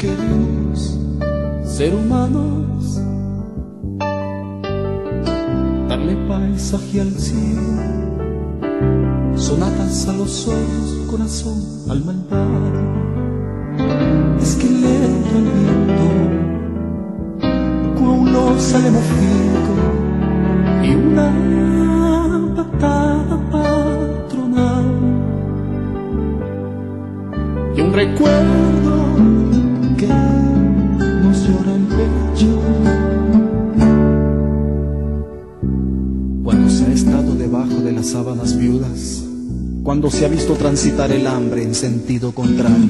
ser humanos, darle paisaje al cielo, sonatas a los sueños, corazón al malvado, esqueleto al viento, con un sale mofico y una patada patronal y un recuerdo cuando se ha visto transitar el hambre en sentido contrario.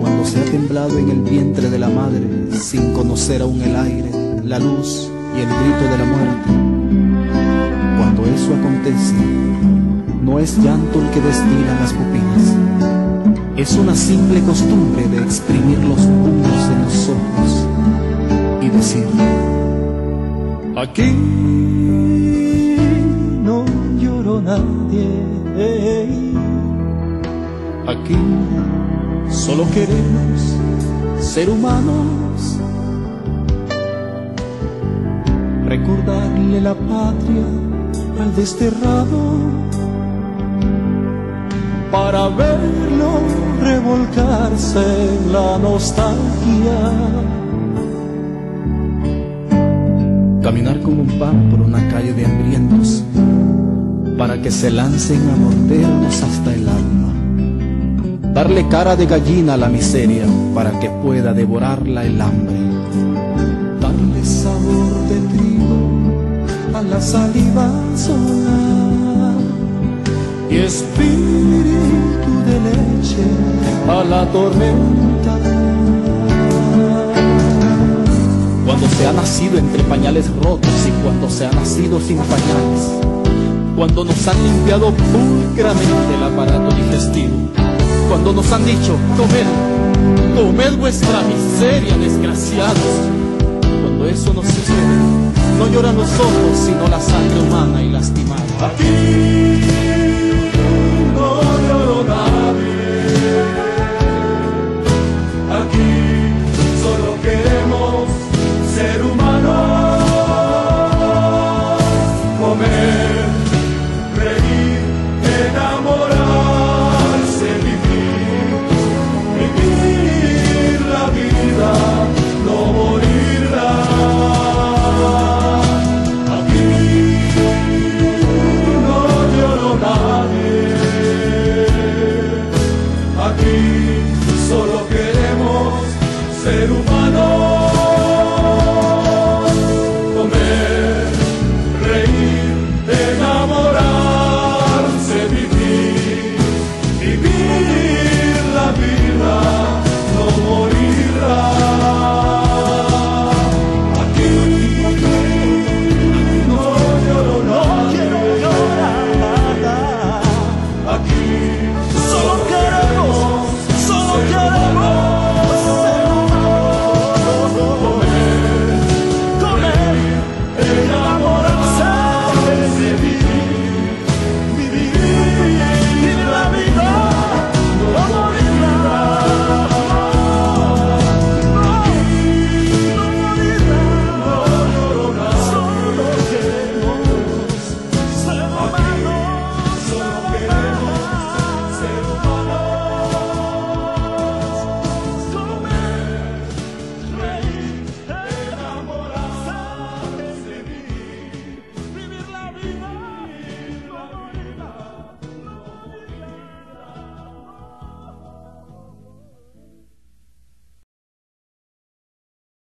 Cuando se ha temblado en el vientre de la madre sin conocer aún el aire la luz y el grito de la muerte. Cuando eso acontece no es llanto el que destila las pupilas. Es una simple costumbre de exprimir los puños en los ojos y decir, aquí aquí solo queremos ser humanos, recordarle la patria al desterrado. Para verlo revolcarse en la nostalgia. Caminar como un pan por una calle de para que se lancen a mordernos hasta el alma. Darle cara de gallina a la miseria, para que pueda devorarla el hambre. Darle sabor de trigo a la saliva sola y espíritu de leche a la tormenta. Cuando se ha nacido entre pañales rotos y cuando se ha nacido sin pañales. Cuando nos han limpiado pulcramente el aparato digestivo. Cuando nos han dicho, comed, comed vuestra miseria, desgraciados. Cuando eso no sucede, no lloran los ojos, sino la sangre humana y lastimada. Aquí